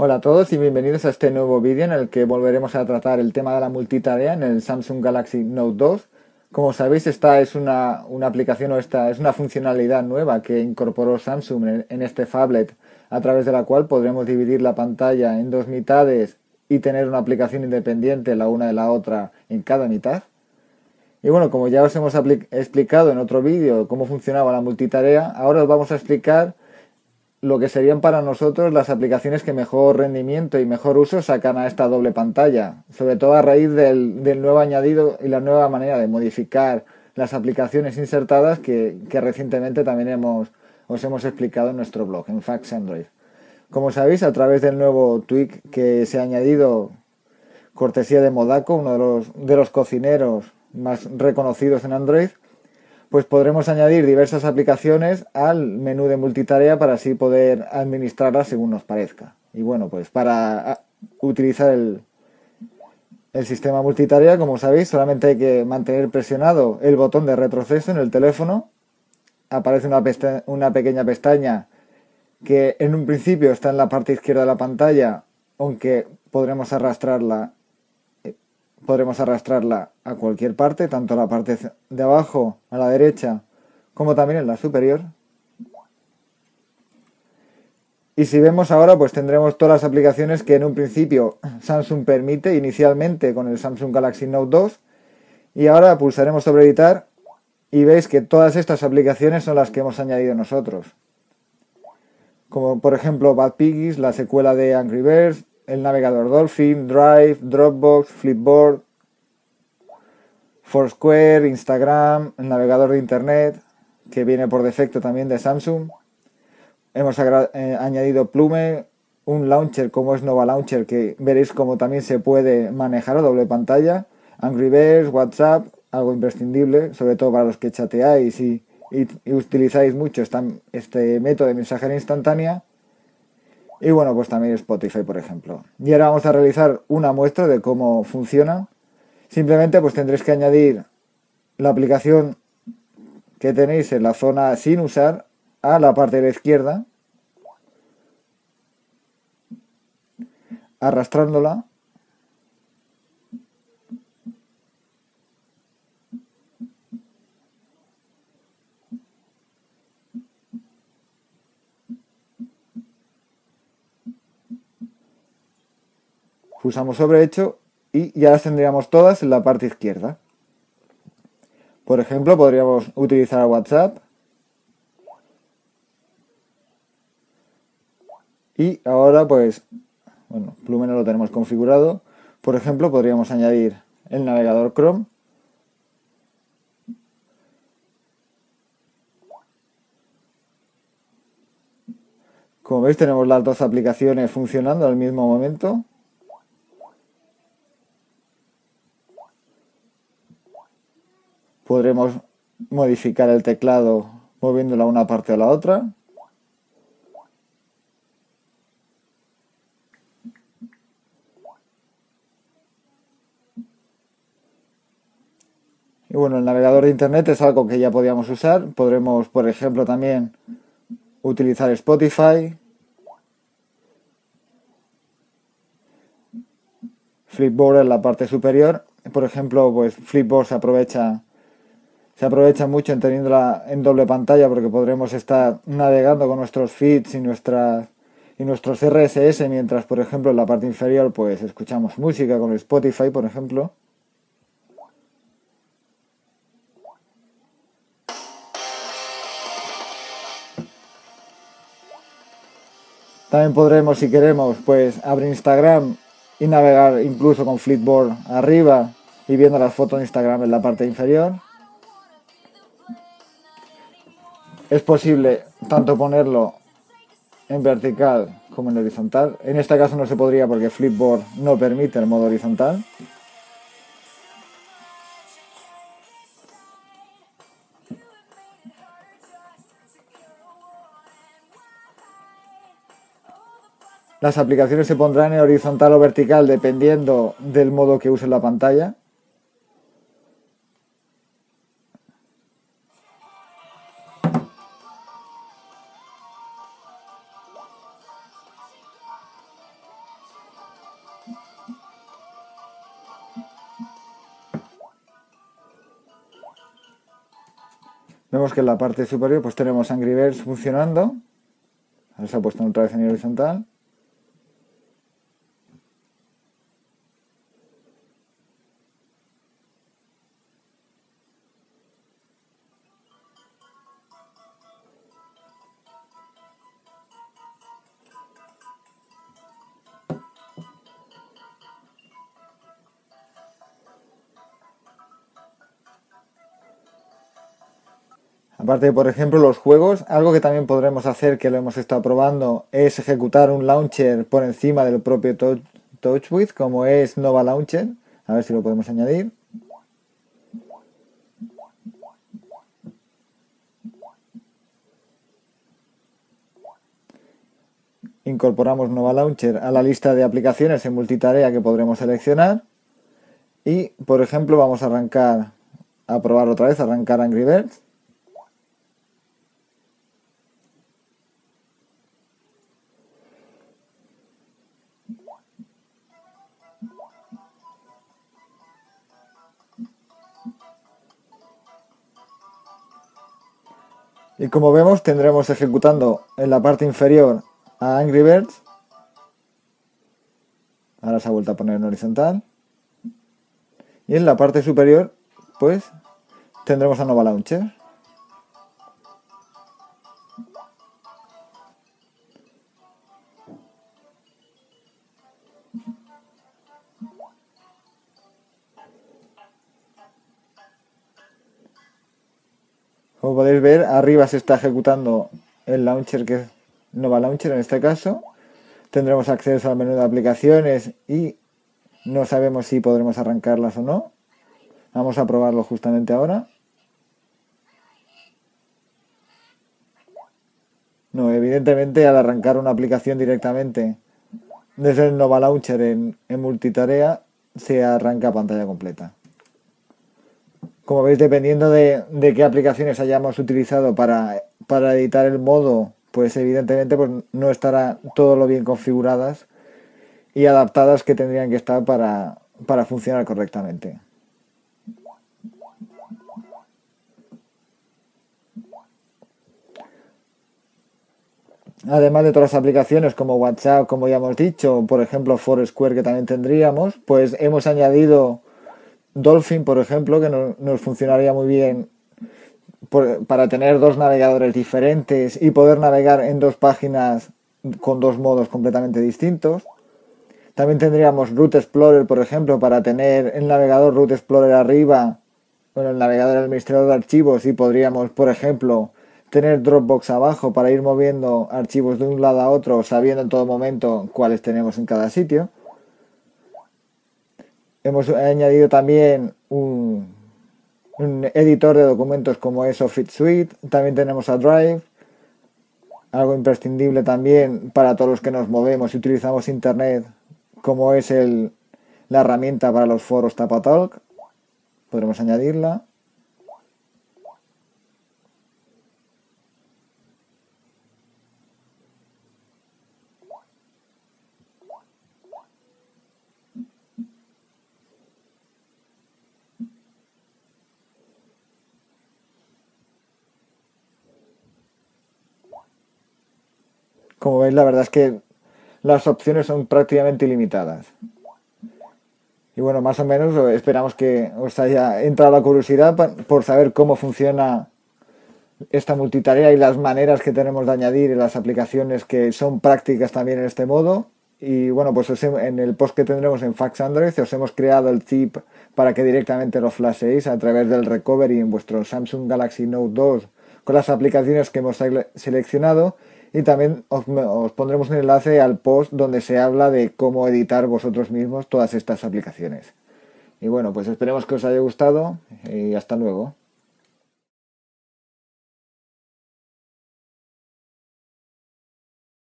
Hola a todos y bienvenidos a este nuevo vídeo en el que volveremos a tratar el tema de la multitarea en el Samsung Galaxy Note 2. Como sabéis, esta es una, aplicación o esta es una funcionalidad nueva que incorporó Samsung en, en este phablet, a través de la cual podremos dividir la pantalla en dos mitades y tener una aplicación independiente la una de la otra en cada mitad. Y bueno, como ya os hemos explicado en otro vídeo cómo funcionaba la multitarea, ahora os vamos a explicar lo que serían para nosotros las aplicaciones que mejor rendimiento y mejor uso sacan a esta doble pantalla, sobre todo a raíz del, nuevo añadido y la nueva manera de modificar las aplicaciones insertadas que, recientemente también hemos, os hemos explicado en nuestro blog, en Fax Android. Como sabéis, a través del nuevo tweak que se ha añadido, cortesía de Modako, uno de los, de los cocineros más reconocidos en Android, pues podremos añadir diversas aplicaciones al menú de multitarea para así poder administrarlas según nos parezca. Y bueno, pues para ah, utilizar el, el sistema multitarea, como sabéis, solamente hay que mantener presionado el botón de retroceso en el teléfono. Aparece una, una pequeña pestaña que en un principio está en la parte izquierda de la pantalla, aunque podremos arrastrarla podremos arrastrarla a cualquier parte, tanto la parte de abajo, a la derecha, como también en la superior. Y si vemos ahora, pues tendremos todas las aplicaciones que en un principio Samsung permite inicialmente con el Samsung Galaxy Note 2. Y ahora pulsaremos sobre editar y veis que todas estas aplicaciones son las que hemos añadido nosotros. Como por ejemplo Bad Piggies, la secuela de Angry Birds, el navegador Dolphin, Drive, Dropbox, Flipboard, Foursquare, Instagram, el navegador de Internet, que viene por defecto también de Samsung. Hemos eh, añadido Plume, un launcher como es Nova Launcher, que veréis como también se puede manejar a doble pantalla. Angry Birds, WhatsApp, algo imprescindible, sobre todo para los que chateáis y, utilizáis mucho este método de mensajería instantánea. Y bueno, pues también Spotify, por ejemplo. Y ahora vamos a realizar una muestra de cómo funciona. Simplemente pues tendréis que añadir la aplicación que tenéis en la zona sin usar a la parte de la izquierda, arrastrándola pulsamos sobre hecho y ya las tendríamos todas en la parte izquierda. Por ejemplo, podríamos utilizar WhatsApp. Y ahora pues, bueno, Plume no lo tenemos configurado. Por ejemplo, podríamos añadir el navegador Chrome. Como veis tenemos las dos aplicaciones funcionando al mismo momento. Podremos modificar el teclado moviéndolo a una parte o a la otra. Y bueno, el navegador de internet es algo que ya podíamos usar. Podremos, por ejemplo, también utilizar Spotify. Flipboard en la parte superior. Por ejemplo, pues Flipboard se aprovecha se aprovecha mucho en teniéndola en doble pantalla porque podremos estar navegando con nuestros feeds y nuestras y nuestros RSS mientras por ejemplo en la parte inferior pues escuchamos música con Spotify por ejemplo También podremos, si queremos, pues abrir Instagram y navegar incluso con Flipboard arriba y viendo las fotos de Instagram en la parte inferior. Es posible tanto ponerlo en vertical como en horizontal. En este caso no se podría porque Flipboard no permite el modo horizontal. Las aplicaciones se pondrán en horizontal o vertical dependiendo del modo que use la pantalla. Vemos que en la parte superior pues tenemos Angry Birds funcionando. Ahora se ha puesto otra vez en horizontal. Aparte, por ejemplo, los juegos, algo que también podremos hacer, que lo hemos estado probando, es ejecutar un launcher por encima del propio TouchWiz, como es Nova Launcher. A ver si lo podemos añadir. Incorporamos Nova Launcher a la lista de aplicaciones en multitarea que podremos seleccionar. Y, por ejemplo, vamos a arrancar, a probar otra vez, arrancar Angry Birds. Y como vemos tendremos ejecutando en la parte inferior a Angry Birds. Ahora se ha vuelto a poner en horizontal. Y en la parte superior, pues, tendremos a Nova Launcher. Como podéis ver, arriba se está ejecutando el launcher que es Nova Launcher en este caso. Tendremos acceso al menú de aplicaciones y no sabemos si podremos arrancarlas o no. Vamos a probarlo justamente ahora. No, evidentemente al arrancar una aplicación directamente desde el Nova Launcher en, en multitarea se arranca pantalla completa. Como veis, dependiendo de, qué aplicaciones hayamos utilizado para, editar el modo, pues evidentemente pues no estará todo lo bien configuradas y adaptadas que tendrían que estar para, para funcionar correctamente. Además de todas las aplicaciones como WhatsApp, como ya hemos dicho, por ejemplo Foursquare que también tendríamos, pues hemos añadido Dolphin, por ejemplo, que nos funcionaría muy bien para tener dos navegadores diferentes y poder navegar en dos páginas con dos modos completamente distintos. También tendríamos Root Explorer, por ejemplo, para tener el navegador Root Explorer arriba, bueno, el navegador administrador de archivos y podríamos, por ejemplo, tener Dropbox abajo para ir moviendo archivos de un lado a otro, sabiendo en todo momento cuáles tenemos en cada sitio. Hemos añadido también un, editor de documentos como es Office Suite. También tenemos a Drive, algo imprescindible también para todos los que nos movemos y utilizamos Internet, como es el, la herramienta para los foros Tapatalk. Podremos añadirla. Como veis, la verdad es que las opciones son prácticamente ilimitadas. Y bueno, más o menos esperamos que os haya entrado la curiosidad por saber cómo funciona esta multitarea y las maneras que tenemos de añadir las aplicaciones que son prácticas también en este modo. Y bueno, pues en el post que tendremos en Fax Android os hemos creado el zip para que directamente lo flasheéis a través del recovery en vuestro Samsung Galaxy Note 2 con las aplicaciones que hemos seleccionado y también os, pondremos un enlace al post donde se habla de cómo editar vosotros mismos todas estas aplicaciones. Y bueno, pues esperemos que os haya gustado y hasta luego.